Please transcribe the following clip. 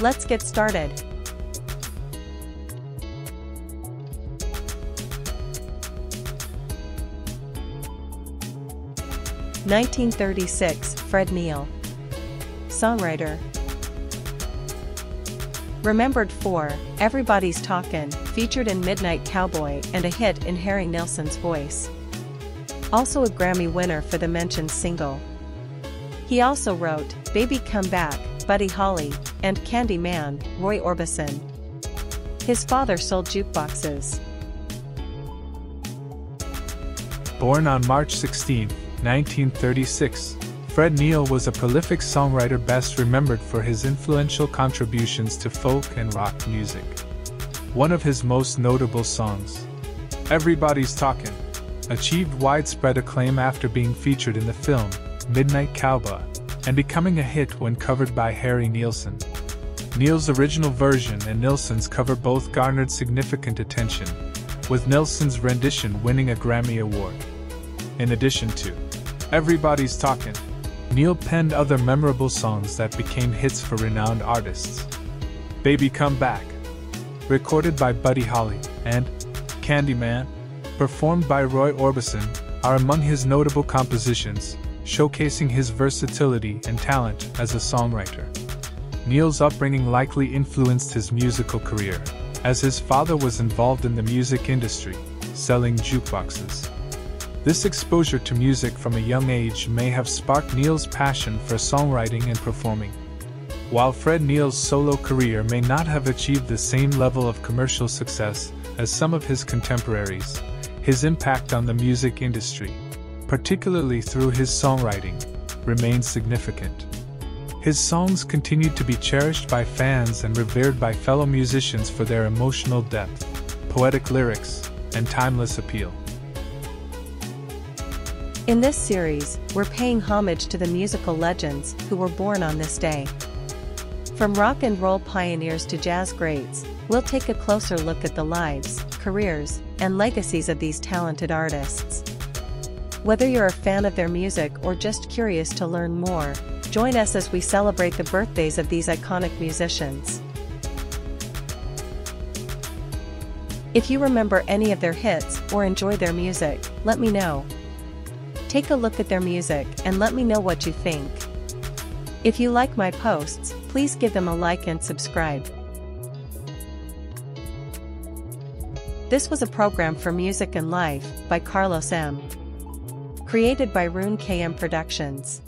Let's get started. Nineteen thirty-six, Fred Neil. Songwriter. Remembered for Everybody's Talkin', featured in Midnight Cowboy and a hit in Harry Nilsson's voice. Also a Grammy winner for the mentioned single. He also wrote Baby Come Back, Buddy Holly, and Candy Man, Roy Orbison. His father sold jukeboxes. Born on March 16, 1936, Fred Neil was a prolific songwriter best remembered for his influential contributions to folk and rock music. One of his most notable songs, Everybody's Talkin', achieved widespread acclaim after being featured in the film Midnight Cowboy and becoming a hit when covered by Harry Nilsson. Neil's original version and Nilsson's cover both garnered significant attention, with Nilsson's rendition winning a Grammy Award. In addition to Everybody's Talkin', Neil penned other memorable songs that became hits for renowned artists. Baby Come Back, recorded by Buddy Holly, and Candyman, performed by Roy Orbison, are among his notable compositions, showcasing his versatility and talent as a songwriter. Neil's upbringing likely influenced his musical career, as his father was involved in the music industry, selling jukeboxes. This exposure to music from a young age may have sparked Neil's passion for songwriting and performing. While Fred Neil's solo career may not have achieved the same level of commercial success as some of his contemporaries, his impact on the music industry, particularly through his songwriting, remains significant. His songs continued to be cherished by fans and revered by fellow musicians for their emotional depth, poetic lyrics, and timeless appeal. In this series, we're paying homage to the musical legends who were born on this day. From rock and roll pioneers to jazz greats, we'll take a closer look at the lives, careers, and legacies of these talented artists. Whether you're a fan of their music or just curious to learn more, join us as we celebrate the birthdays of these iconic musicians. If you remember any of their hits or enjoy their music, let me know. Take a look at their music and let me know what you think. If you like my posts, please give them a like and subscribe. This was a program for Music and Life by Karlos M. Created by Rune KM Productions.